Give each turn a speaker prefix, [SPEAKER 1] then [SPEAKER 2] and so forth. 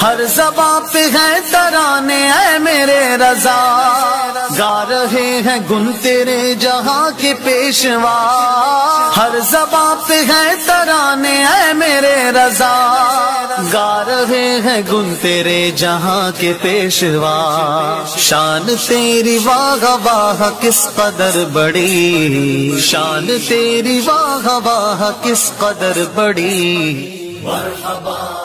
[SPEAKER 1] हर जबा पे है तराने है मेरे रजा। गा रहे हैं गुन तेरे जहाँ के पेशवा। हर जबा पे है तराने है मेरे रजा। गा रहे हैं गुन तेरे जहाँ के पेशवा। शान तेरी वाह वाह किस कदर बड़ी। शान तेरी वाह वाह किस कदर बड़ी। मरहबा